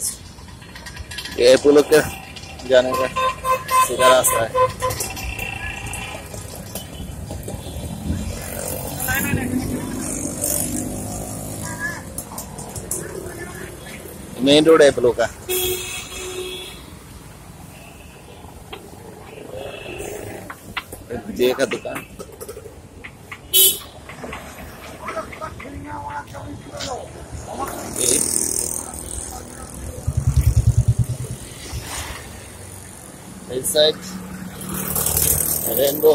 चीज़ ये पुल के जाने का सीधा रास्ता है मेन रोड है पुलों का विजय का दुकान ये साइड रेनबो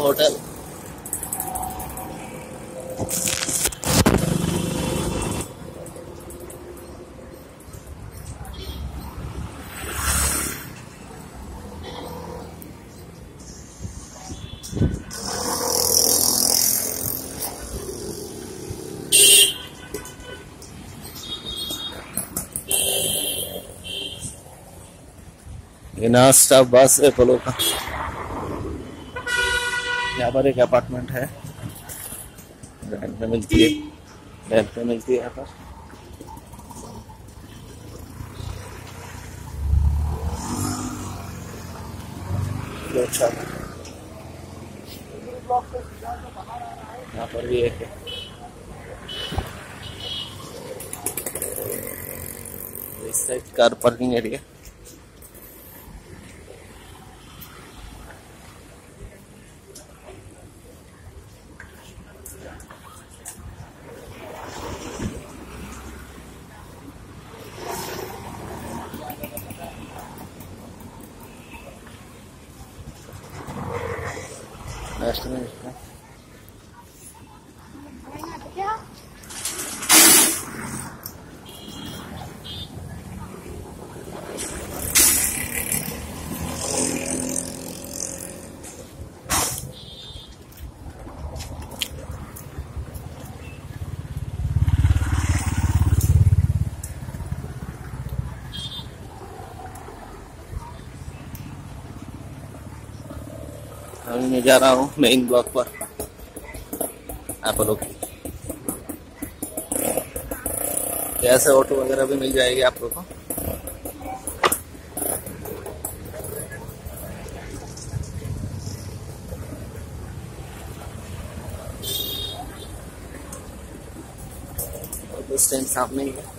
ये स्टाफ बस है पोलो का यहाँ पर एक अपार्टमेंट है। रेंट पे मिलती है रेंट पे मिलती है यहाँ पर। अच्छा यहाँ पर भी एक है। इस side car parking area. Testament अभी मैं जा रहा हूँ मेन ब्लॉक पर। आप लोग ऐसे ऑटो वगैरह भी मिल जाएगी आप लोग को? ऑटो स्टैंड सामने ही है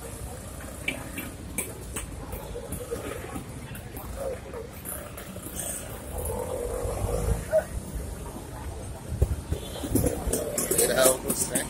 ये रहा ऑटो स्टैंड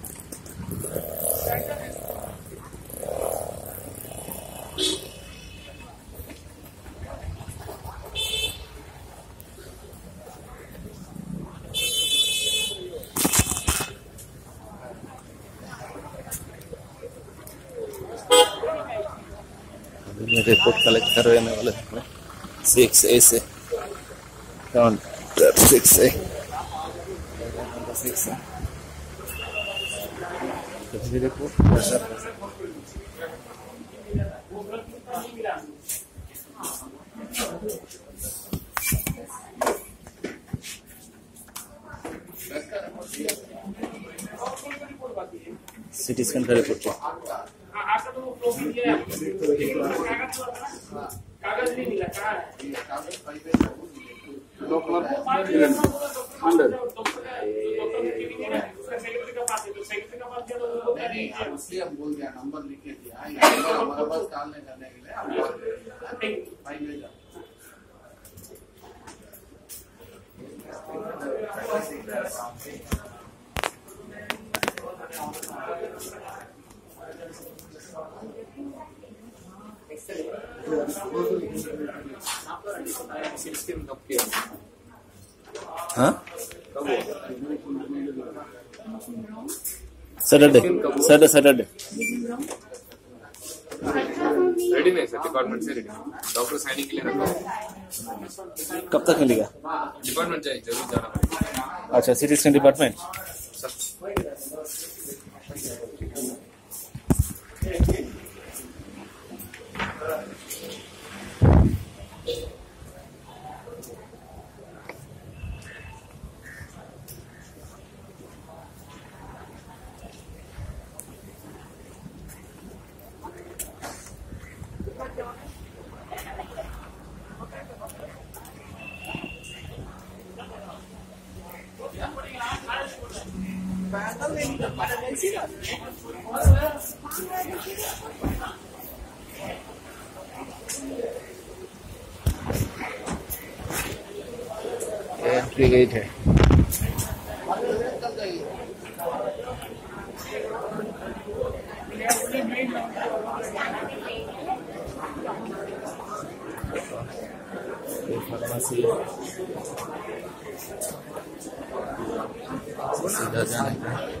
रिपोर्ट कलेक्ट करवाने वाले हैं सिक्स ए से। Counter six A CT scan का रिपोर्ट कागज़ नहीं मिला कहाँ है सेक्रेटरी का पास है तो सेक्रेटरी का पास दिया तो वो लोग का नहीं है इसलिए हम करने के लिए ले जाओ हाँ? सैटरडे सैटरडे सैटरडे रेडी नहीं सर डिपार्टमेंट से रेडी डॉक्टर साइनिंग के लिए रखा कब तक मिलेगा? डिपार्टमेंट चाहिए ज़रूर जाना अच्छा CT scan department Thank you. Entry gate है फार्मेसी सीधा जाने का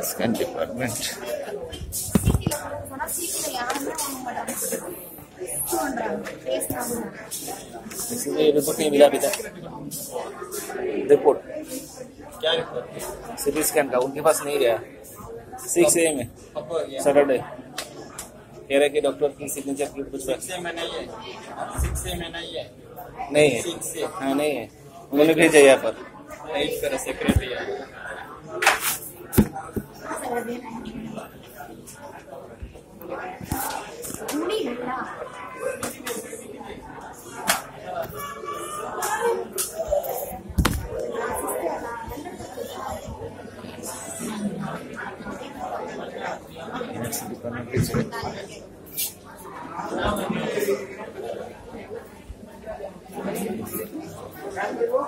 इसका डिपार्टमेंट रिपोर्ट क्या रिपोर्ट सिटी स्कैन का उनके पास नहीं गया। सिक्स ए में सैटरडे कह रहे कि डॉक्टर की सिग्नेचर की कुछ में नहीं है। सिक्स में नहीं है। नहीं है। हाँ नहीं है। उन्होंने भेजा यहाँ पर। टाइप करा secretary 우리 몰라. 그리고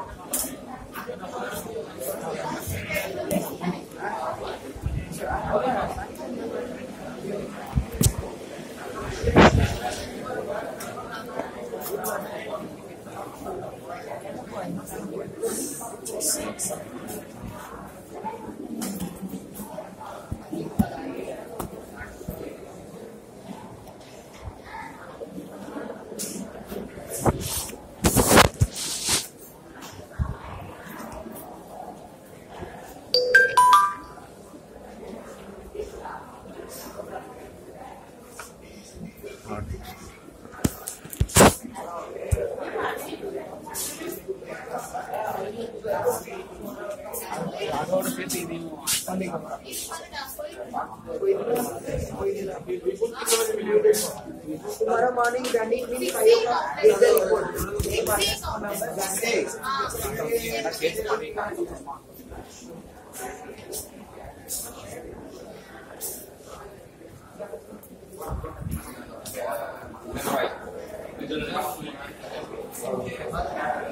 Excellent. Running will five o'clock, get the report.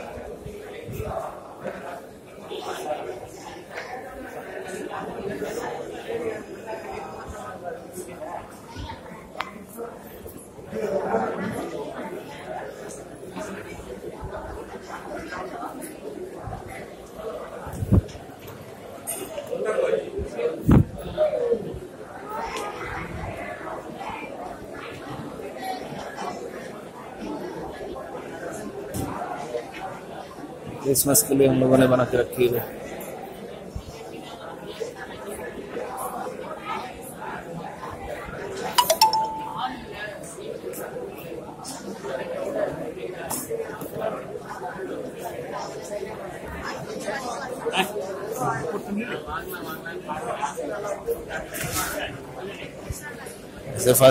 Christmas के लिए हम लोगों ने बना के रखी है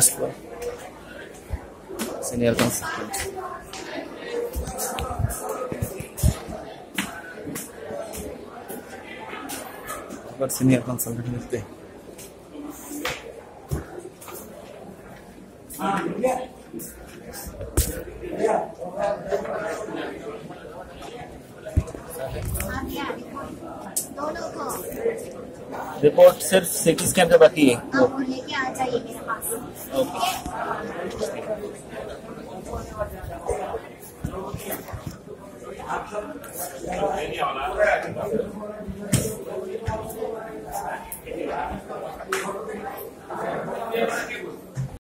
floor senior consultant पर सीनियर कंसल्टेंट मिलते हैं रिपोर्ट दोनों को रिपोर्ट सिर्फ़ सिटी स्कैन का बाकी है। हाँ वो लेके आ जाइए मेरे पास। ओके